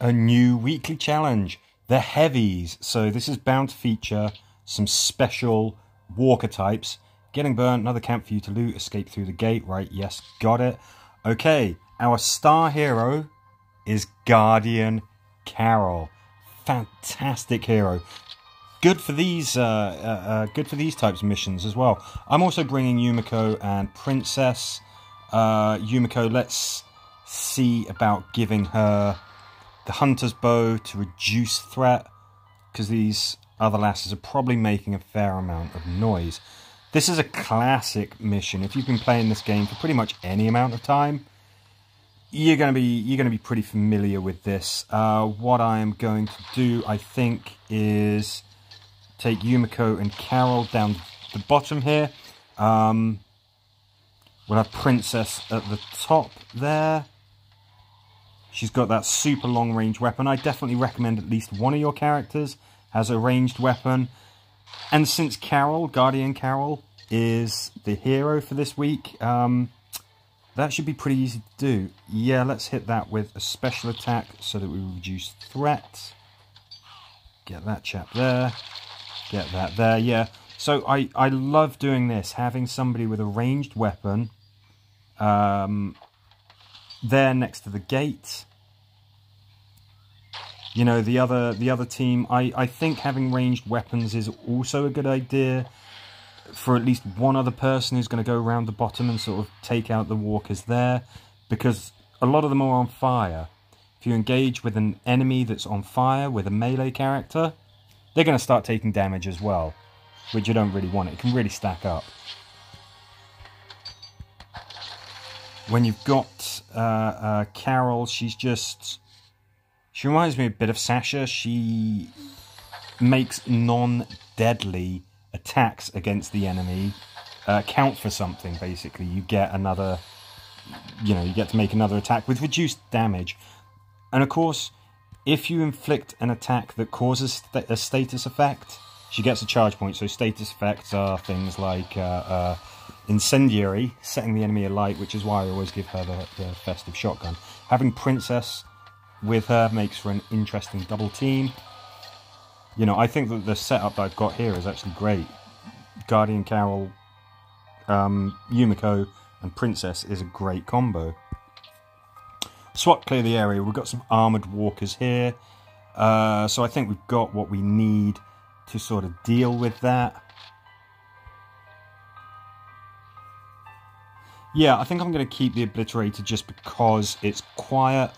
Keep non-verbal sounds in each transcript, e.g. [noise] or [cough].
a new weekly challenge, the heavies. So this is bound to feature some special walker types. Getting burnt, another camp for you to loot, escape through the gate. Right, yes, got it. Okay, our star hero is Guardian Carol. Fantastic hero. Good for these, uh, uh, uh, good for these types of missions as well. I'm also bringing Yumiko and Princess. Uh, Yumiko, let's see about giving her the hunter's bow to reduce threat because these other lasses are probably making a fair amount of noise. This is a classic mission. If you've been playing this game for pretty much any amount of time, you're going to be you're going to be pretty familiar with this. Uh, what I am going to do, I think, is take Yumiko and Carol down the bottom here. Um, we'll have Princess at the top there. She's got that super long range weapon. I definitely recommend at least one of your characters has a ranged weapon. And since Carol, Guardian Carol, is the hero for this week, um, that should be pretty easy to do. Yeah, let's hit that with a special attack so that we reduce threat. Get that chap there. Get that there, yeah. So I, I love doing this, having somebody with a ranged weapon um, there next to the gate. You know, the other the other team, I, I think having ranged weapons is also a good idea for at least one other person who's going to go around the bottom and sort of take out the walkers there. Because a lot of them are on fire. If you engage with an enemy that's on fire with a melee character, they're going to start taking damage as well. Which you don't really want. It can really stack up. When you've got uh, uh, Carol, she's just. She reminds me a bit of Sasha. She makes non deadly attacks against the enemy uh, count for something, basically. You get another. You know, you get to make another attack with reduced damage. And of course, if you inflict an attack that causes a status effect, she gets a charge point. So, status effects are things like uh, uh, Incendiary, setting the enemy alight, which is why I always give her the, the festive shotgun. Having Princess with her makes for an interesting double team. You know, I think that the setup that I've got here is actually great. Guardian Carol, um, Yumiko, and Princess is a great combo. SWAT clear the area. We've got some armoured walkers here. Uh, so I think we've got what we need to sort of deal with that. Yeah, I think I'm going to keep the Obliterator just because it's quiet.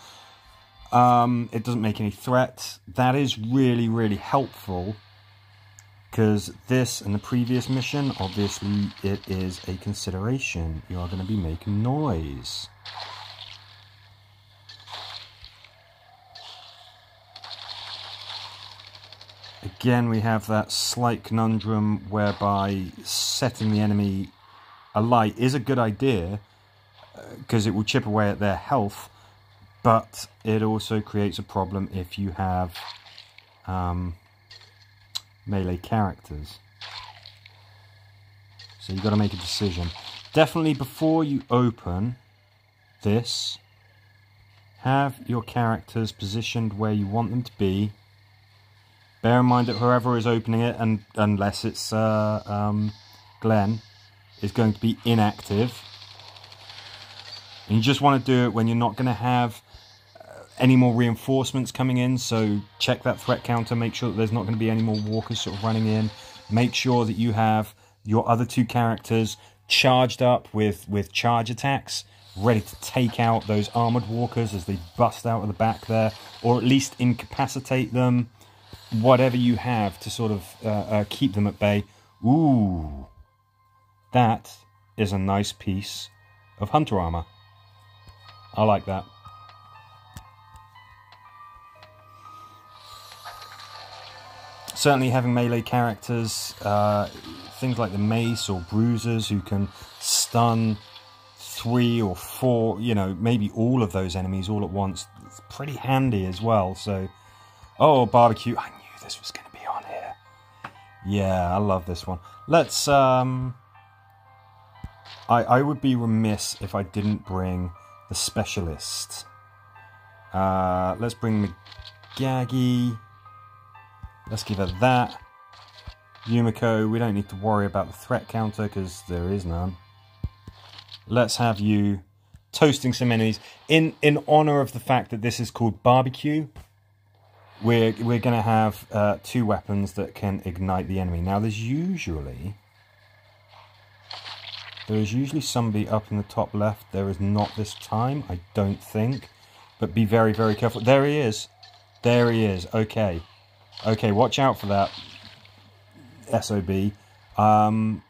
Um, it doesn't make any threats. That is really, really helpful. Because this and the previous mission, obviously, it is a consideration. You are going to be making noise. Again, we have that slight conundrum whereby setting the enemy a light is a good idea because uh, it will chip away at their health, but it also creates a problem if you have um, melee characters. So you've got to make a decision. Definitely before you open this, have your characters positioned where you want them to be. Bear in mind that whoever is opening it, and unless it's uh, um, Glenn, is going to be inactive. And you just want to do it when you're not going to have uh, any more reinforcements coming in. So check that threat counter. Make sure that there's not going to be any more walkers sort of running in. Make sure that you have your other two characters charged up with, with charge attacks, ready to take out those armored walkers as they bust out of the back there, or at least incapacitate them. Whatever you have to sort of uh, uh, keep them at bay. Ooh, that is a nice piece of hunter armor. I like that. Certainly having melee characters, uh, things like the mace or bruisers who can stun three or four, you know, maybe all of those enemies all at once. It's pretty handy as well. So, oh, barbecue. I knew this was going to be on here. Yeah, I love this one. Let's, um, I, I would be remiss if I didn't bring the specialist. Uh, let's bring Megagi. Let's give her that. Yumiko, we don't need to worry about the threat counter because there is none. Let's have you toasting some enemies in in honor of the fact that this is called barbecue. We're we're gonna have uh, two weapons that can ignite the enemy. Now there's usually there is usually somebody up in the top left. There is not this time, I don't think. But be very very careful. There he is. There he is. Okay. Okay, watch out for that SOB. Um,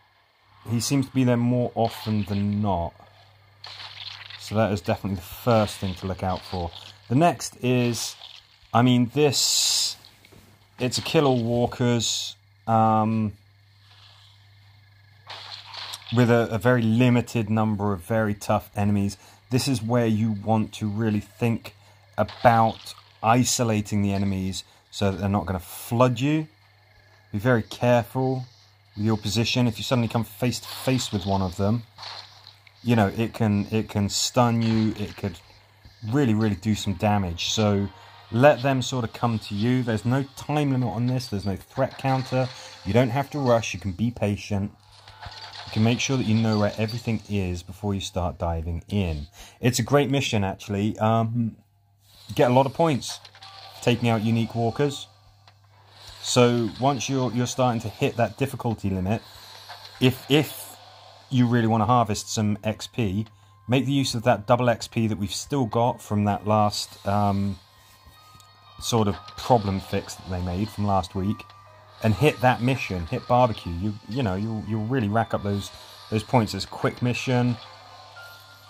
he seems to be there more often than not. So that is definitely the first thing to look out for. The next is, I mean, this, it's a kill all walkers um, with a, a very limited number of very tough enemies. This is where you want to really think about isolating the enemies so that they're not going to flood you. Be very careful with your position. If you suddenly come face to face with one of them, you know it can it can stun you. It could really really do some damage. So let them sort of come to you. There's no time limit on this. There's no threat counter. You don't have to rush. You can be patient. Can make sure that you know where everything is before you start diving in. It's a great mission actually. Um, get a lot of points taking out unique walkers. So once you're you're starting to hit that difficulty limit, if if you really want to harvest some XP, make the use of that double XP that we've still got from that last um, sort of problem fix that they made from last week, and hit that mission, hit barbecue. You you know you'll you'll really rack up those those points. as quick mission.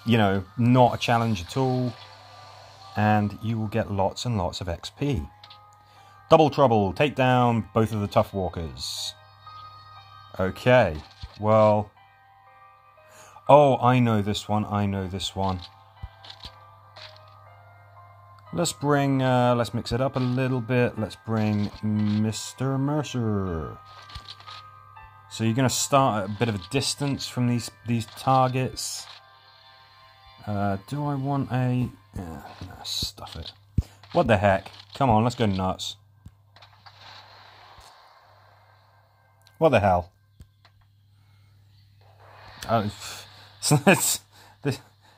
You know, not a challenge at all and you will get lots and lots of XP. Double Trouble, take down both of the Tough Walkers. Okay, well... Oh, I know this one, I know this one. Let's bring, uh, let's mix it up a little bit. Let's bring Mr. Mercer. So you're going to start at a bit of a distance from these, these targets. Uh, do I want a... Stuff it. What the heck? Come on, let's go nuts. What the hell? Uh, [laughs] it's,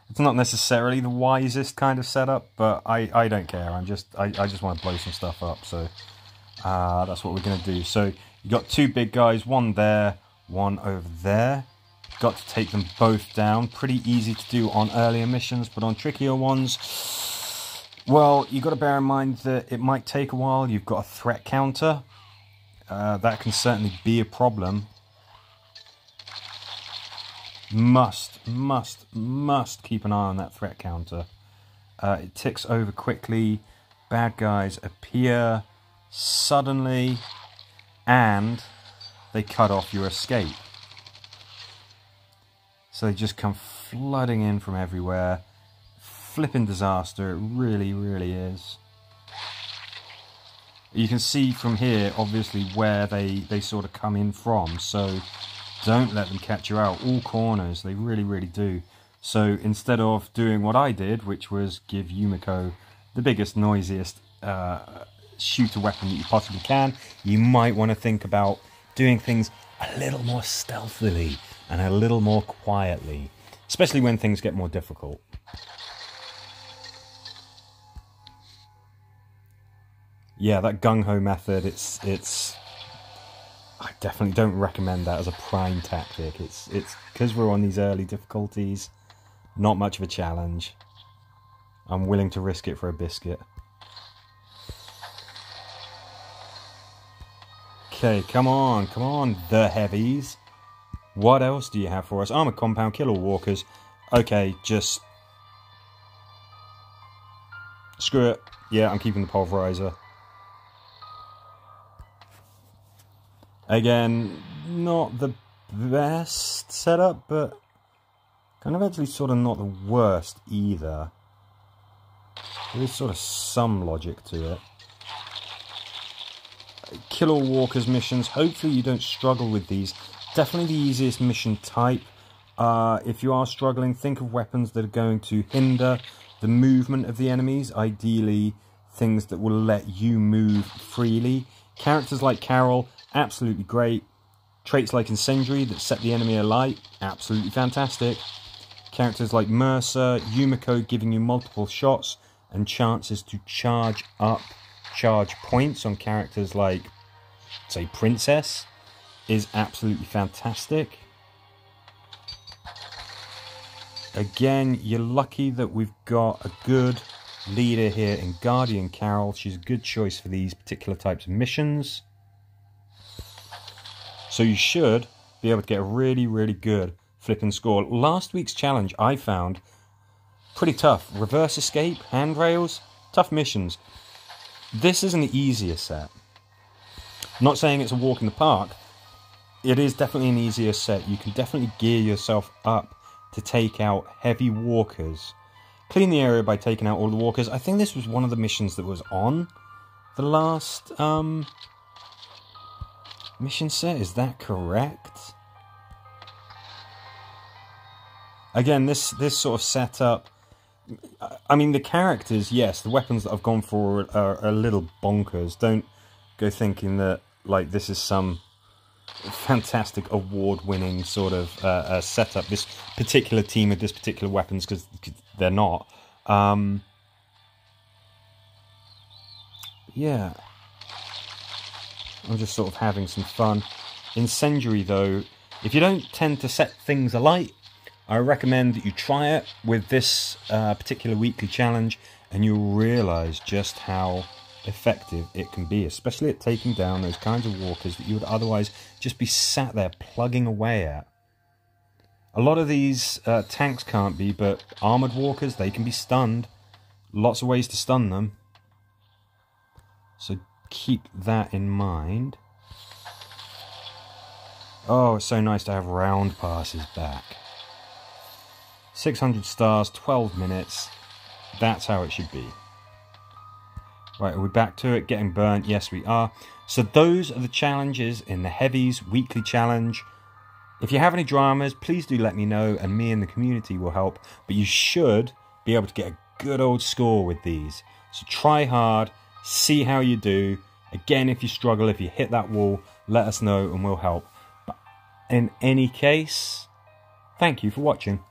it's, not necessarily the wisest kind of setup, but I, I don't care. I'm just I, I just want to blow some stuff up, so uh, that's what we're gonna do. So you got two big guys, one there, one over there. Got to take them both down. Pretty easy to do on earlier missions, but on trickier ones, well, you've got to bear in mind that it might take a while. You've got a threat counter. Uh, that can certainly be a problem. Must, must, must keep an eye on that threat counter. Uh, it ticks over quickly. Bad guys appear suddenly and they cut off your escape. So they just come flooding in from everywhere. Flipping disaster, it really, really is. You can see from here, obviously, where they, they sort of come in from. So don't let them catch you out. All corners, they really, really do. So instead of doing what I did, which was give Yumiko the biggest, noisiest uh, shooter weapon that you possibly can, you might want to think about doing things a little more stealthily and a little more quietly, especially when things get more difficult. Yeah, that gung ho method, it's it's I definitely don't recommend that as a prime tactic. It's it's because we're on these early difficulties, not much of a challenge. I'm willing to risk it for a biscuit. Okay, come on, come on, the heavies. What else do you have for us? Armor compound, killer walkers. Okay, just... Screw it. Yeah, I'm keeping the pulverizer. Again, not the best setup, but kind of actually sort of not the worst either. There is sort of some logic to it. Kill all walkers missions. Hopefully you don't struggle with these. Definitely the easiest mission type. Uh, if you are struggling, think of weapons that are going to hinder the movement of the enemies, ideally things that will let you move freely. Characters like Carol, absolutely great. Traits like Incendiary that set the enemy alight, absolutely fantastic. Characters like Mercer, Yumiko giving you multiple shots and chances to charge up charge points on characters like, say, Princess is absolutely fantastic. Again, you're lucky that we've got a good leader here in Guardian Carol. She's a good choice for these particular types of missions. So you should be able to get a really, really good flipping score. Last week's challenge I found pretty tough. Reverse escape, handrails, tough missions. This is an easier set. I'm not saying it's a walk in the park. It is definitely an easier set. You can definitely gear yourself up to take out heavy walkers. Clean the area by taking out all the walkers. I think this was one of the missions that was on the last um, mission set. Is that correct? Again, this this sort of setup I mean, the characters, yes, the weapons that I've gone for are, are a little bonkers. Don't go thinking that, like, this is some fantastic award-winning sort of uh, uh, setup. This particular team with this particular weapons, because they're not. Um, yeah. I'm just sort of having some fun. Incendiary, though, if you don't tend to set things alight, I recommend that you try it with this uh, particular weekly challenge and you'll realize just how effective it can be, especially at taking down those kinds of walkers that you would otherwise just be sat there plugging away at. A lot of these uh, tanks can't be, but armored walkers, they can be stunned. Lots of ways to stun them. So keep that in mind. Oh, it's so nice to have round passes back. 600 stars, 12 minutes. That's how it should be. Right, are we back to it? Getting burnt? Yes, we are. So those are the challenges in the Heavies weekly challenge. If you have any dramas, please do let me know and me and the community will help. But you should be able to get a good old score with these. So try hard, see how you do. Again, if you struggle, if you hit that wall, let us know and we'll help. But in any case, thank you for watching.